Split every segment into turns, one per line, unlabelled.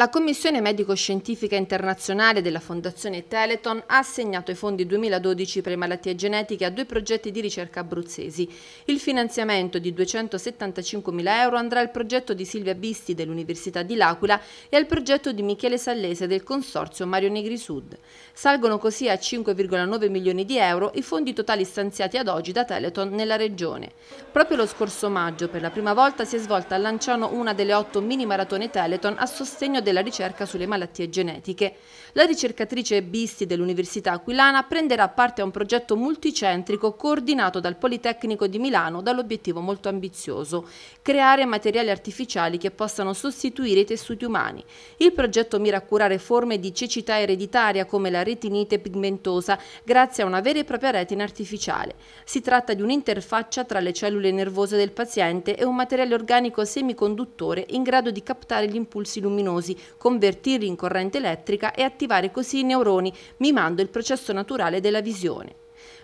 La Commissione Medico-Scientifica Internazionale della Fondazione Teleton ha assegnato i fondi 2012 per le malattie genetiche a due progetti di ricerca abruzzesi. Il finanziamento di 275.000 euro andrà al progetto di Silvia Bisti dell'Università di L'Aquila e al progetto di Michele Sallese del Consorzio Mario Negri Sud. Salgono così a 5,9 milioni di euro i fondi totali stanziati ad oggi da Teleton nella regione. Proprio lo scorso maggio, per la prima volta, si è svolta a Lanciano una delle otto mini maratone Teleton a sostegno della ricerca sulle malattie genetiche. La ricercatrice Bisti dell'Università Aquilana prenderà parte a un progetto multicentrico coordinato dal Politecnico di Milano dall'obiettivo molto ambizioso, creare materiali artificiali che possano sostituire i tessuti umani. Il progetto mira a curare forme di cecità ereditaria come la retinite pigmentosa grazie a una vera e propria retina artificiale. Si tratta di un'interfaccia tra le cellule nervose del paziente e un materiale organico semiconduttore in grado di captare gli impulsi luminosi convertirli in corrente elettrica e attivare così i neuroni, mimando il processo naturale della visione.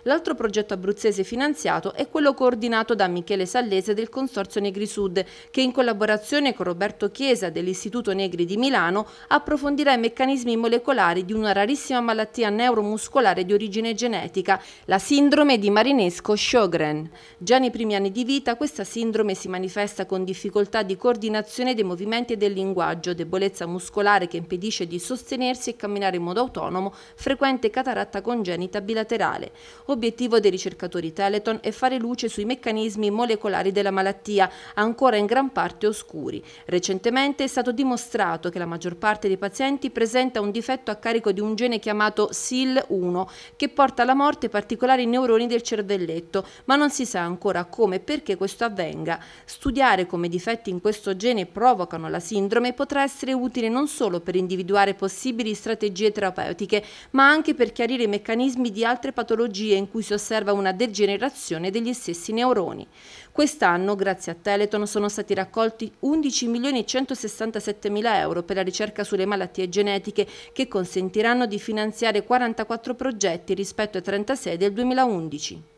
L'altro progetto abruzzese finanziato è quello coordinato da Michele Sallese del Consorzio Negri Sud, che in collaborazione con Roberto Chiesa dell'Istituto Negri di Milano approfondirà i meccanismi molecolari di una rarissima malattia neuromuscolare di origine genetica, la sindrome di Marinesco-Sjögren. Già nei primi anni di vita questa sindrome si manifesta con difficoltà di coordinazione dei movimenti e del linguaggio, debolezza muscolare che impedisce di sostenersi e camminare in modo autonomo, frequente cataratta congenita bilaterale. Obiettivo dei ricercatori Teleton è fare luce sui meccanismi molecolari della malattia, ancora in gran parte oscuri. Recentemente è stato dimostrato che la maggior parte dei pazienti presenta un difetto a carico di un gene chiamato SIL1, che porta alla morte particolari neuroni del cervelletto, ma non si sa ancora come e perché questo avvenga. Studiare come difetti in questo gene provocano la sindrome potrà essere utile non solo per individuare possibili strategie terapeutiche, ma anche per chiarire i meccanismi di altre patologie patologie in cui si osserva una degenerazione degli stessi neuroni. Quest'anno, grazie a Teleton, sono stati raccolti 11 milioni e 167 mila euro per la ricerca sulle malattie genetiche che consentiranno di finanziare 44 progetti rispetto ai 36 del 2011.